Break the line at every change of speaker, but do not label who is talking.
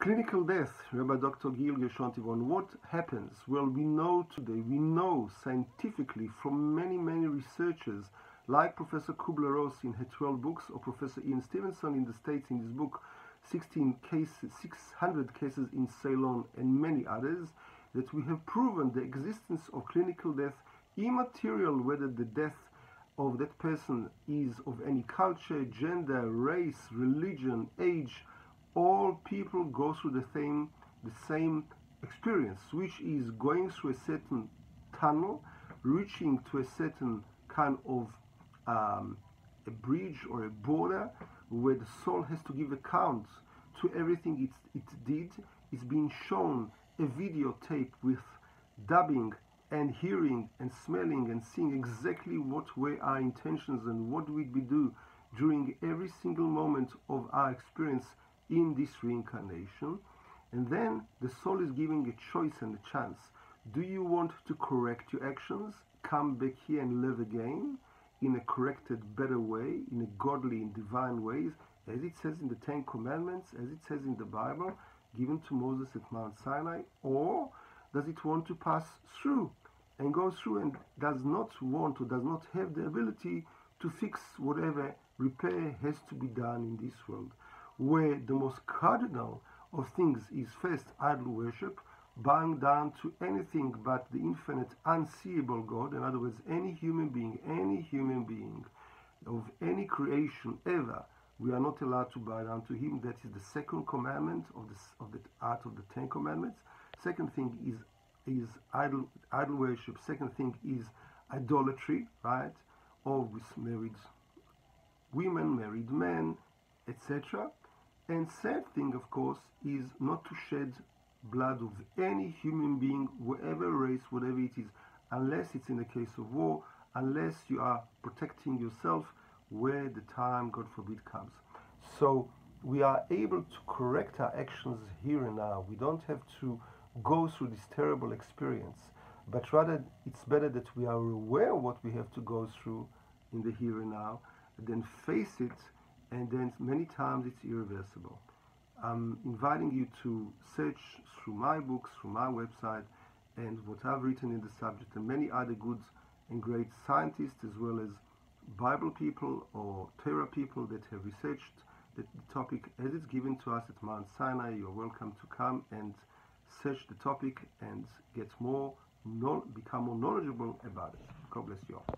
Clinical death, Rabbi Dr. Gil Gershon what happens? Well, we know today, we know scientifically from many, many researchers, like Professor Kubler-Ross in her 12 books, or Professor Ian Stevenson in the States in his book, 16 cases, 600 cases in Ceylon, and many others, that we have proven the existence of clinical death immaterial whether the death of that person is of any culture, gender, race, religion, age, all people go through the same the same experience, which is going through a certain tunnel, reaching to a certain kind of um, a bridge or a border where the soul has to give account to everything it, it did. It's being shown a videotape with dubbing and hearing and smelling and seeing exactly what were our intentions and what we do during every single moment of our experience in this reincarnation. And then the soul is giving a choice and a chance. Do you want to correct your actions, come back here and live again in a corrected, better way, in a godly and divine ways, as it says in the Ten Commandments, as it says in the Bible, given to Moses at Mount Sinai, or does it want to pass through and go through and does not want or does not have the ability to fix whatever repair has to be done in this world? Where the most cardinal of things is first idol worship, bowing down to anything but the infinite, unseeable God, in other words, any human being, any human being of any creation ever, we are not allowed to bow down to him. That is the second commandment of the, of the art of the Ten Commandments. Second thing is is idol idol worship. Second thing is idolatry, right? With married women, married men, etc. And third thing, of course, is not to shed blood of any human being, whatever race, whatever it is, unless it's in the case of war, unless you are protecting yourself where the time, God forbid, comes. So we are able to correct our actions here and now. We don't have to go through this terrible experience, but rather it's better that we are aware what we have to go through in the here and now, than face it and then many times it's irreversible. I'm inviting you to search through my books, through my website, and what I've written in the subject, and many other good and great scientists, as well as Bible people or Torah people that have researched the, the topic as it's given to us at Mount Sinai. You're welcome to come and search the topic and get more, become more knowledgeable about it. God bless you all.